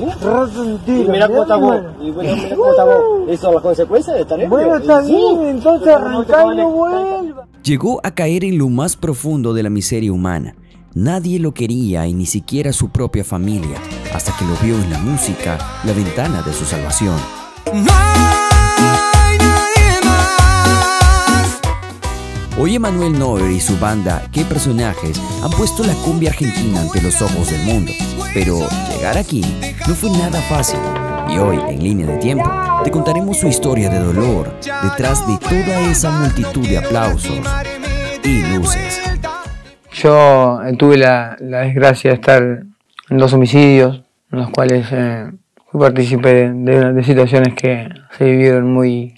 Y mira cómo estamos, y mira, mira cómo estamos, eso son las consecuencias de estar ebrio. Bueno, está Sí. bien, entonces arrancá y no vuelva. Llegó a caer en lo más profundo de la miseria humana. Nadie lo quería y ni siquiera su propia familia, hasta que lo vio en la música, la ventana de su salvación. Hoy Emanuel Noer y su banda, qué personajes, han puesto la cumbia argentina ante los ojos del mundo. Pero llegar aquí no fue nada fácil. Y hoy, en línea de tiempo, te contaremos su historia de dolor detrás de toda esa multitud de aplausos y luces. Yo eh, tuve la, desgracia de estar en dos homicidios, en los cuales eh, fui de- de situaciones que se vivieron muy,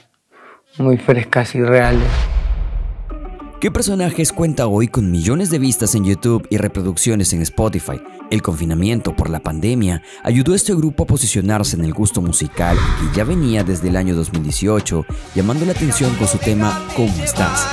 muy frescas y reales. ¿Qué personajes cuenta hoy con millones de vistas en YouTube y reproducciones en Spotify? El confinamiento por la pandemia ayudó a este grupo a posicionarse en el gusto musical que ya venía desde el año 2018, llamando la atención con su tema ¿Cómo estás?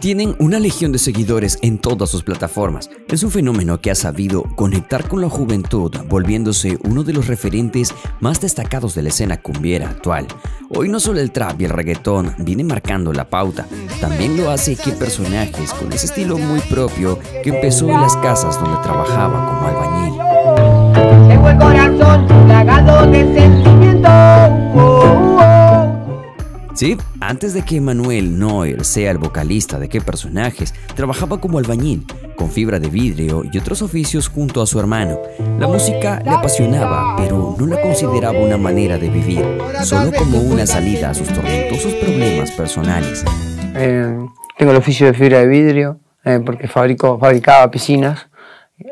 Tienen una legión de seguidores en todas sus plataformas. Es un fenómeno que ha sabido conectar con la juventud, volviéndose uno de los referentes más destacados de la escena cumbiera actual. Hoy no solo el trap y el reggaetón vienen marcando la pauta, también lo hace que personajes con ese estilo muy propio que empezó en las casas donde trabajaba como albañil. Tengo el corazón plagado de Sí, antes de que Manuel Noir sea el vocalista de qué personajes, trabajaba como albañil, con fibra de vidrio y otros oficios junto a su hermano. La música le apasionaba, pero no la consideraba una manera de vivir, solo como una salida a sus tormentosos problemas personales. Eh, tengo el oficio de fibra de vidrio, eh, porque fabrico, fabricaba piscinas,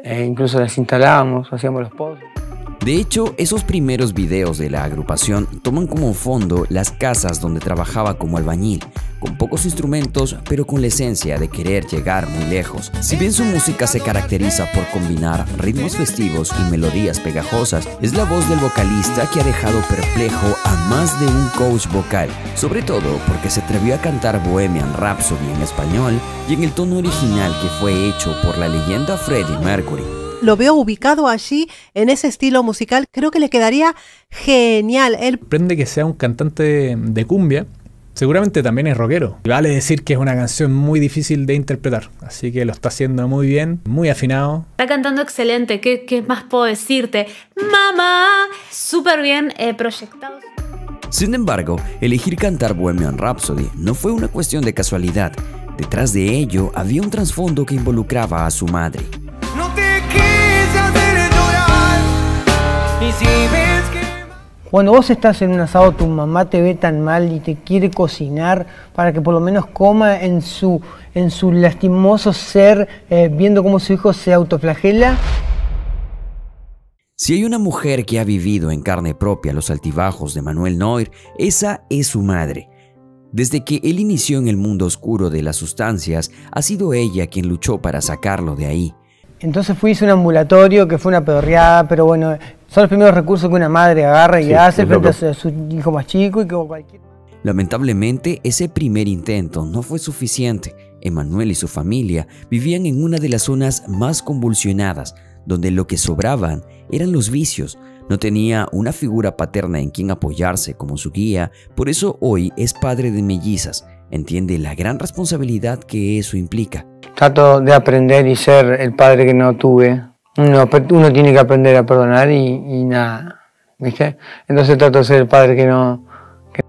eh, incluso las instalábamos, hacíamos los pozos. De hecho, esos primeros videos de la agrupación toman como fondo las casas donde trabajaba como albañil, con pocos instrumentos, pero con la esencia de querer llegar muy lejos. Si bien su música se caracteriza por combinar ritmos festivos y melodías pegajosas, es la voz del vocalista que ha dejado perplejo a más de un coach vocal, sobre todo porque se atrevió a cantar Bohemian Rhapsody en español y en el tono original que fue hecho por la leyenda Freddie Mercury. Lo veo ubicado allí en ese estilo musical. Creo que le quedaría genial. Él sorprende que sea un cantante de cumbia. Seguramente también es rockero. Y Vale decir que es una canción muy difícil de interpretar. Así que lo está haciendo muy bien, muy afinado. Está cantando excelente, ¿qué, qué más puedo decirte? Mamá, súper bien eh, proyectado. Sin embargo, elegir cantar Bohemian Rhapsody no fue una cuestión de casualidad. Detrás de ello había un trasfondo que involucraba a su madre. Cuando vos estás en un asado, tu mamá te ve tan mal y te quiere cocinar para que por lo menos coma en su, en su lastimoso ser, eh, viendo cómo su hijo se autoflagela. Si hay una mujer que ha vivido en carne propia los altibajos de Manuel Noir, esa es su madre. Desde que él inició en el mundo oscuro de las sustancias, ha sido ella quien luchó para sacarlo de ahí. Entonces fui hice un ambulatorio que fue una pedorreada, pero bueno, son los primeros recursos que una madre agarra y Sí, hace frente a su, a su hijo más chico y que cualquier... Lamentablemente, ese primer intento no fue suficiente. Emanuel y su familia vivían en una de las zonas más convulsionadas, donde lo que sobraban eran los vicios. No tenía una figura paterna en quien apoyarse como su guía, por eso hoy es padre de mellizas. Entiende la gran responsabilidad que eso implica. Trato de aprender y ser el padre que no tuve. Uno, uno tiene que aprender a perdonar y, y nada, ¿viste? Entonces trato de ser el padre que no...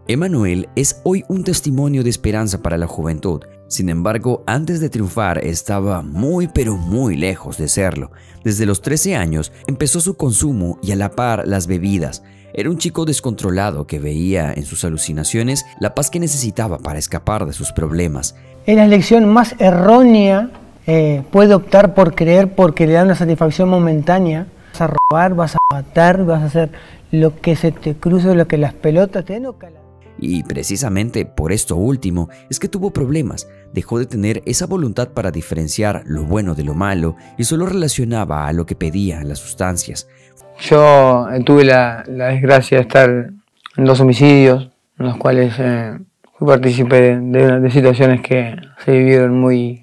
Emanuel es hoy un testimonio de esperanza para la juventud. Sin embargo, antes de triunfar estaba muy pero muy lejos de serlo. Desde los 13 años empezó su consumo y a la par las bebidas. Era un chico descontrolado que veía en sus alucinaciones la paz que necesitaba para escapar de sus problemas. Es la elección más errónea. Eh, puede optar por creer porque le da una satisfacción momentánea. Vas a robar, vas a matar, vas a hacer lo que se te cruce, lo que las pelotas te den o Y precisamente por esto último es que tuvo problemas. Dejó de tener esa voluntad para diferenciar lo bueno de lo malo y solo relacionaba a lo que pedían las sustancias. Yo eh, tuve la, la desgracia de estar en dos homicidios, en los cuales eh, fui partícipe de, de- de situaciones que se vivieron muy,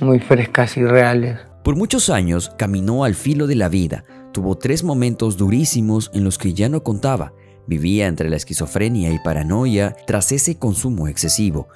muy frescas y reales. Por muchos años caminó al filo de la vida, tuvo tres momentos durísimos en los que ya no contaba. Vivía entre la esquizofrenia y paranoia tras ese consumo excesivo.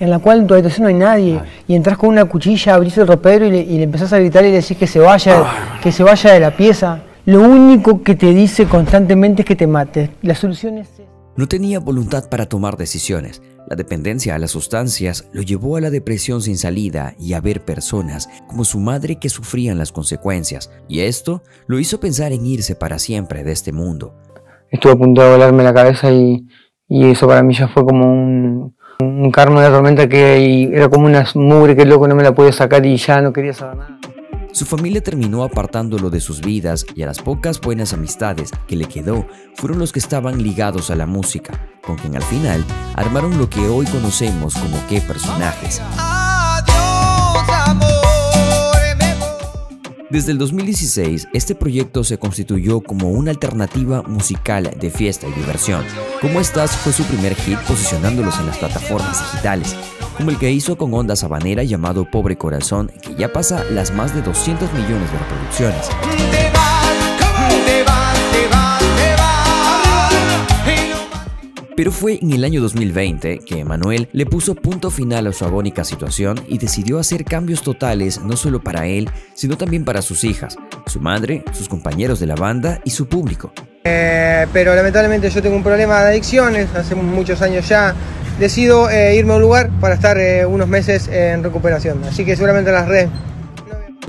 en la cual en tu habitación no hay nadie y entras con una cuchilla, abrís el ropero y le, y le empezás a gritar y le decís que se vaya, que se vaya de la pieza. Lo único que te dice constantemente es que te mates. La solución es... No tenía voluntad para tomar decisiones. La dependencia a las sustancias lo llevó a la depresión sin salida y a ver personas como su madre que sufrían las consecuencias, y esto lo hizo pensar en irse para siempre de este mundo. Estuve a punto de volarme la cabeza y, y eso para mí ya fue como un, un karma de tormenta que era como una mugre que loco no me la podía sacar y ya no quería saber nada. Su familia terminó apartándolo de sus vidas y a las pocas buenas amistades que le quedó fueron los que estaban ligados a la música, con quien al final armaron lo que hoy conocemos como qué personajes. Desde el 2016, este proyecto se constituyó como una alternativa musical de fiesta y diversión. Como estas fue su primer hit posicionándolos en las plataformas digitales, como el que hizo con Onda Sabanera llamado Pobre Corazón, que ya pasa las más de 200 millones de reproducciones. Pero fue en el año 2020 que Emanuel le puso punto final a su agónica situación y decidió hacer cambios totales no solo para él, sino también para sus hijas, su madre, sus compañeros de la banda y su público. Eh, pero lamentablemente yo tengo un problema de adicciones, hace muchos años ya. Decido eh, irme a un lugar para estar eh, unos meses en recuperación. Así que seguramente las redes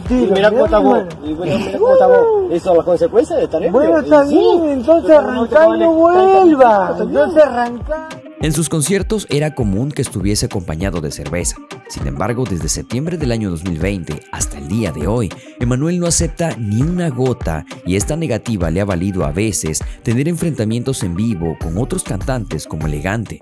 Y mira cómo estamos. Y bueno, mira cómo son las consecuencias de estar. Bueno, está sí. bien, entonces arrancá y no vuelva. Entonces arrancá. En sus conciertos era común que estuviese acompañado de cerveza. Sin embargo, desde septiembre del año 2020 hasta el día de hoy, Emanuel no acepta ni una gota y esta negativa le ha valido a veces tener enfrentamientos en vivo con otros cantantes como Elegante.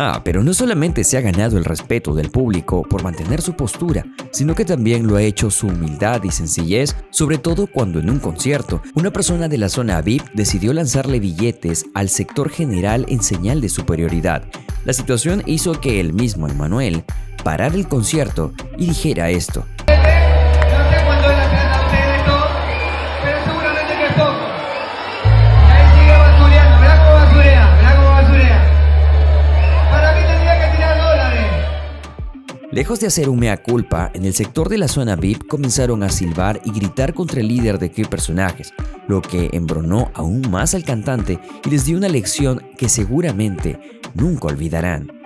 Ah, pero no solamente se ha ganado el respeto del público por mantener su postura, sino que también lo ha hecho su humildad y sencillez, sobre todo cuando en un concierto, una persona de la zona VIP decidió lanzarle billetes al sector general en señal de superioridad. La situación hizo que el mismo Emanuel parara el concierto y dijera esto. Lejos de hacer un mea culpa, en el sector de la zona VIP comenzaron a silbar y gritar contra el líder de qué personajes, lo que embronó aún más al cantante y les dio una lección que seguramente nunca olvidarán.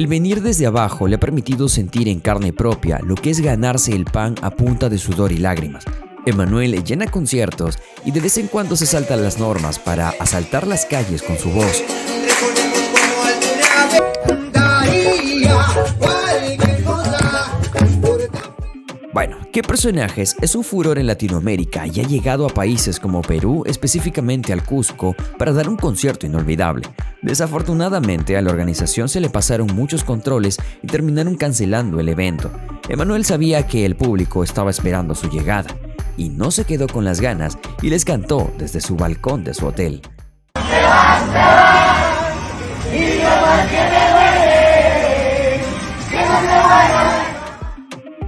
El venir desde abajo le ha permitido sentir en carne propia lo que es ganarse el pan a punta de sudor y lágrimas. Emanuel llena conciertos y de vez en cuando se saltan las normas para asaltar las calles con su voz. Bueno, ¿qué personajes es un furor en Latinoamérica y ha llegado a países como Perú, específicamente al Cusco, para dar un concierto inolvidable? Desafortunadamente a la organización se le pasaron muchos controles y terminaron cancelando el evento. Emanuel sabía que el público estaba esperando su llegada y no se quedó con las ganas y les cantó desde su balcón de su hotel.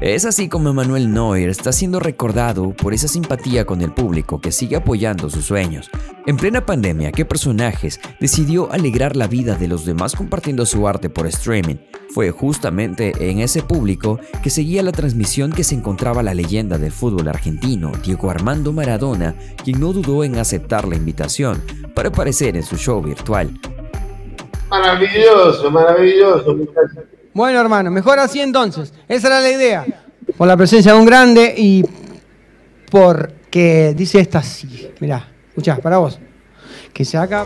Es así como Emanuel Neuer está siendo recordado por esa simpatía con el público que sigue apoyando sus sueños. En plena pandemia, ¿qué personajes decidió alegrar la vida de los demás compartiendo su arte por streaming? Fue justamente en ese público que seguía la transmisión que se encontraba la leyenda del fútbol argentino, Diego Armando Maradona, quien no dudó en aceptar la invitación para aparecer en su show virtual. Maravilloso, maravilloso, muchachos. Bueno, hermano, mejor así entonces. Esa era la idea. Por la presencia de un grande y porque dice esta así. Mirá, escuchá, para vos. Que se haga.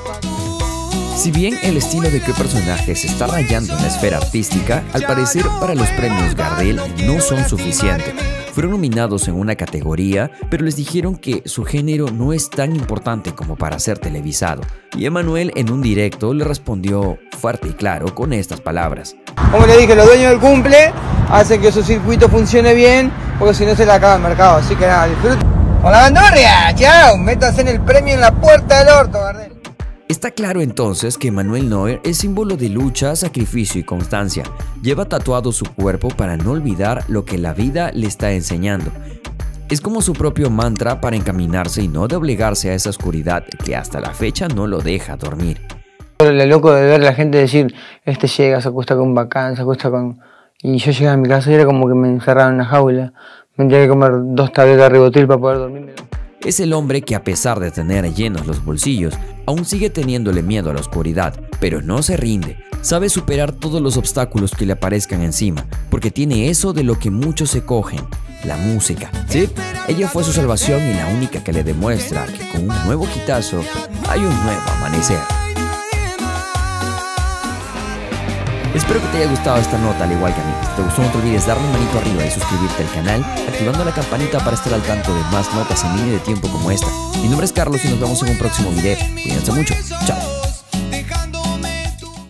Si bien el estilo de qué personaje se está rayando en la esfera artística, al parecer para los premios Gardel no son suficientes. Fueron nominados en una categoría, pero les dijeron que su género no es tan importante como para ser televisado. Y Emanuel en un directo le respondió fuerte y claro con estas palabras. Como le dije, los dueños del cumple hacen que su circuito funcione bien, porque si no se le acaba el mercado. Así que nada, disfruten. Con la chao, métase en el premio en la puerta del orto, Gardel. Está claro entonces que Manuel Neuer es símbolo de lucha, sacrificio y constancia. Lleva tatuado su cuerpo para no olvidar lo que la vida le está enseñando. Es como su propio mantra para encaminarse y no doblegarse a esa oscuridad que hasta la fecha no lo deja dormir. Lo loco de ver a la gente decir, este llega, se acuesta con bacán, se acuesta con... Y yo llegué a mi casa y era como que me encerraron en una jaula. Me tenía que comer dos tabletas de ribotil para poder dormir. Es el hombre que a pesar de tener llenos los bolsillos, aún sigue teniéndole miedo a la oscuridad, pero no se rinde. Sabe superar todos los obstáculos que le aparezcan encima, porque tiene eso de lo que muchos se cogen, la música. Sí, ella fue su salvación y la única que le demuestra que con un nuevo quitazo hay un nuevo amanecer. Espero que te haya gustado esta nota al igual que a mí. Si te gustó no te olvides darle un manito arriba y suscribirte al canal, activando la campanita para estar al tanto de más notas en línea de tiempo como esta. Mi nombre es Carlos y nos vemos en un próximo video. Cuídense mucho. Chao.